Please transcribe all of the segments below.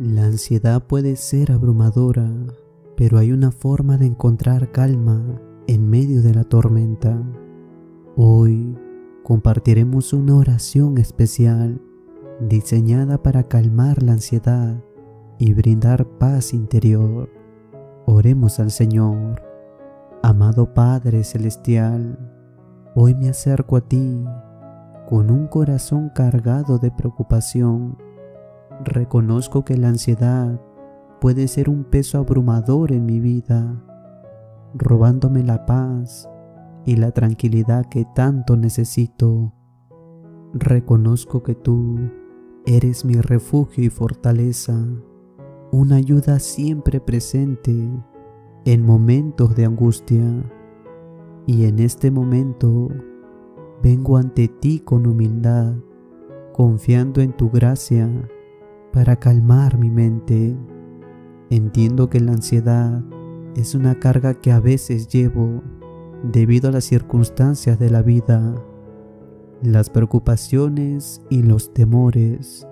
La ansiedad puede ser abrumadora, pero hay una forma de encontrar calma en medio de la tormenta. Hoy compartiremos una oración especial diseñada para calmar la ansiedad y brindar paz interior. Oremos al Señor. Amado Padre Celestial, hoy me acerco a ti con un corazón cargado de preocupación Reconozco que la ansiedad puede ser un peso abrumador en mi vida, robándome la paz y la tranquilidad que tanto necesito. Reconozco que tú eres mi refugio y fortaleza, una ayuda siempre presente en momentos de angustia. Y en este momento vengo ante ti con humildad, confiando en tu gracia para calmar mi mente. Entiendo que la ansiedad es una carga que a veces llevo debido a las circunstancias de la vida. Las preocupaciones y los temores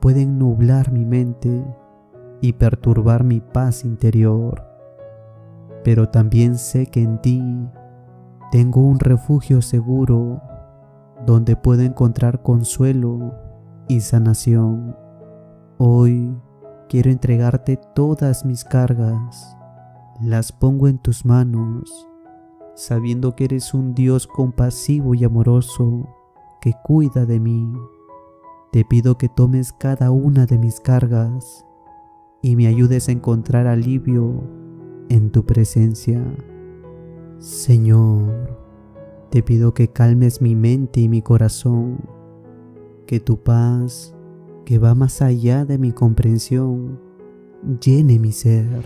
pueden nublar mi mente y perturbar mi paz interior. Pero también sé que en ti tengo un refugio seguro donde puedo encontrar consuelo y sanación. Hoy quiero entregarte todas mis cargas. Las pongo en tus manos, sabiendo que eres un Dios compasivo y amoroso que cuida de mí. Te pido que tomes cada una de mis cargas y me ayudes a encontrar alivio en tu presencia. Señor, te pido que calmes mi mente y mi corazón, que tu paz que va más allá de mi comprensión, llene mi ser.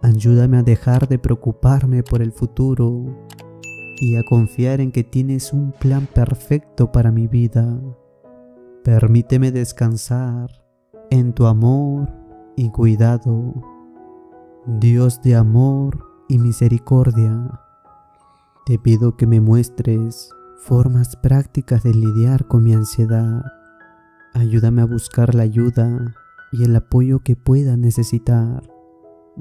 Ayúdame a dejar de preocuparme por el futuro y a confiar en que tienes un plan perfecto para mi vida. Permíteme descansar en tu amor y cuidado. Dios de amor y misericordia, te pido que me muestres formas prácticas de lidiar con mi ansiedad Ayúdame a buscar la ayuda y el apoyo que pueda necesitar,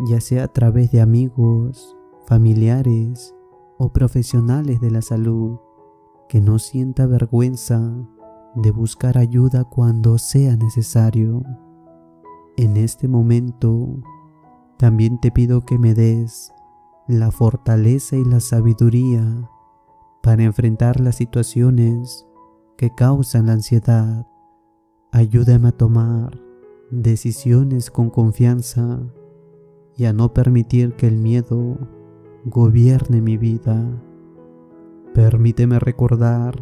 ya sea a través de amigos, familiares o profesionales de la salud, que no sienta vergüenza de buscar ayuda cuando sea necesario. En este momento, también te pido que me des la fortaleza y la sabiduría para enfrentar las situaciones que causan la ansiedad Ayúdame a tomar decisiones con confianza y a no permitir que el miedo gobierne mi vida. Permíteme recordar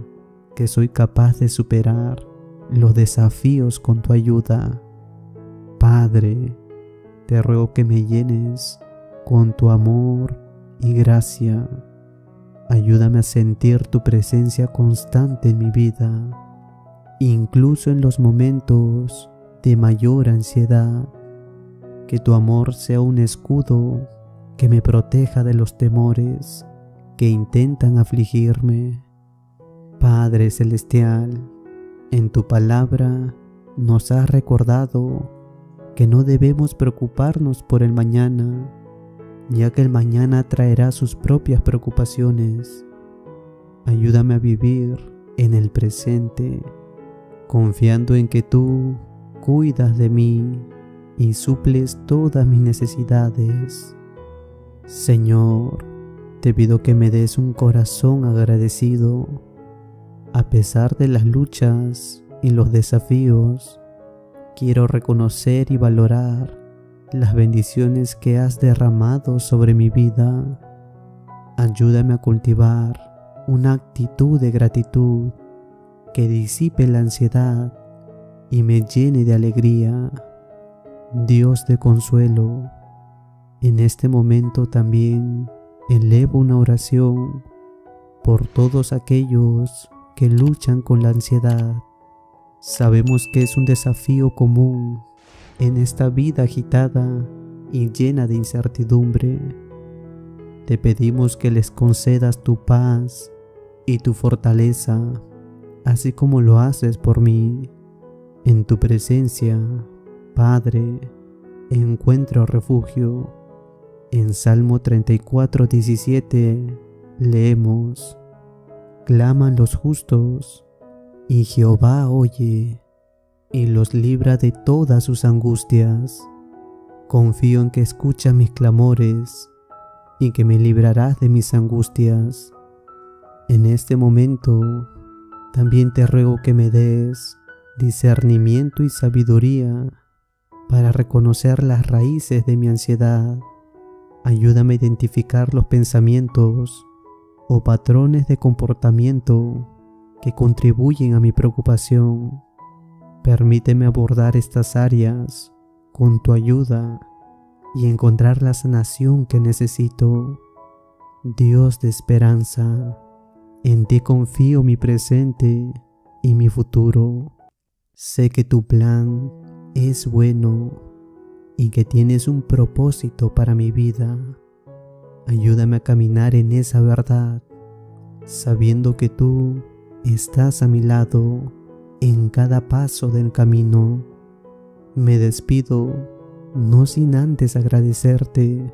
que soy capaz de superar los desafíos con tu ayuda. Padre, te ruego que me llenes con tu amor y gracia. Ayúdame a sentir tu presencia constante en mi vida incluso en los momentos de mayor ansiedad. Que tu amor sea un escudo que me proteja de los temores que intentan afligirme. Padre Celestial, en tu palabra nos has recordado que no debemos preocuparnos por el mañana, ya que el mañana traerá sus propias preocupaciones. Ayúdame a vivir en el presente confiando en que tú cuidas de mí y suples todas mis necesidades. Señor, te pido que me des un corazón agradecido a pesar de las luchas y los desafíos. Quiero reconocer y valorar las bendiciones que has derramado sobre mi vida. Ayúdame a cultivar una actitud de gratitud que disipe la ansiedad y me llene de alegría. Dios de consuelo, en este momento también elevo una oración por todos aquellos que luchan con la ansiedad. Sabemos que es un desafío común en esta vida agitada y llena de incertidumbre. Te pedimos que les concedas tu paz y tu fortaleza así como lo haces por mí. En tu presencia, Padre, encuentro refugio. En Salmo 34, 17 leemos, Claman los justos, y Jehová oye, y los libra de todas sus angustias. Confío en que escucha mis clamores, y que me librarás de mis angustias. En este momento, también te ruego que me des discernimiento y sabiduría para reconocer las raíces de mi ansiedad. Ayúdame a identificar los pensamientos o patrones de comportamiento que contribuyen a mi preocupación. Permíteme abordar estas áreas con tu ayuda y encontrar la sanación que necesito. Dios de esperanza, en ti confío mi presente y mi futuro. Sé que tu plan es bueno y que tienes un propósito para mi vida. Ayúdame a caminar en esa verdad, sabiendo que tú estás a mi lado en cada paso del camino. Me despido no sin antes agradecerte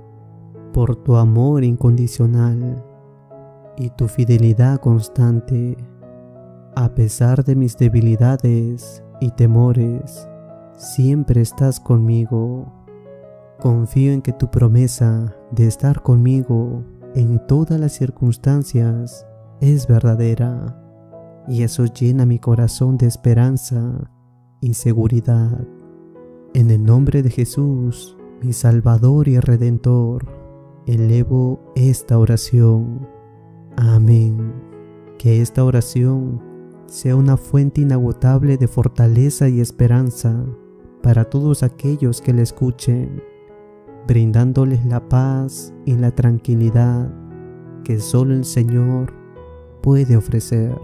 por tu amor incondicional y tu fidelidad constante. A pesar de mis debilidades y temores, siempre estás conmigo. Confío en que tu promesa de estar conmigo en todas las circunstancias es verdadera y eso llena mi corazón de esperanza y seguridad. En el nombre de Jesús, mi Salvador y Redentor, elevo esta oración. Amén. Que esta oración sea una fuente inagotable de fortaleza y esperanza para todos aquellos que la escuchen, brindándoles la paz y la tranquilidad que solo el Señor puede ofrecer.